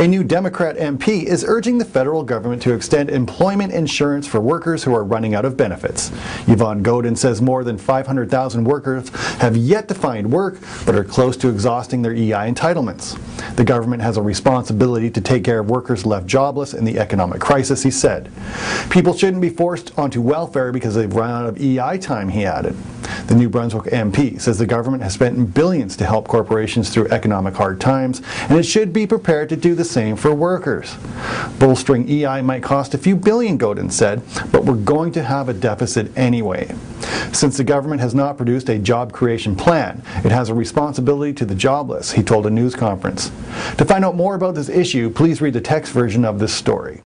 A new Democrat MP is urging the federal government to extend employment insurance for workers who are running out of benefits. Yvon Godin says more than 500,000 workers have yet to find work but are close to exhausting their EI entitlements. The government has a responsibility to take care of workers left jobless in the economic crisis, he said. People shouldn't be forced onto welfare because they've run out of EI time, he added. The New Brunswick MP says the government has spent billions to help corporations through economic hard times, and it should be prepared to do the same for workers. Bolstering EI might cost a few billion, Godin said, but we're going to have a deficit anyway. Since the government has not produced a job creation plan, it has a responsibility to the jobless, he told a news conference. To find out more about this issue, please read the text version of this story.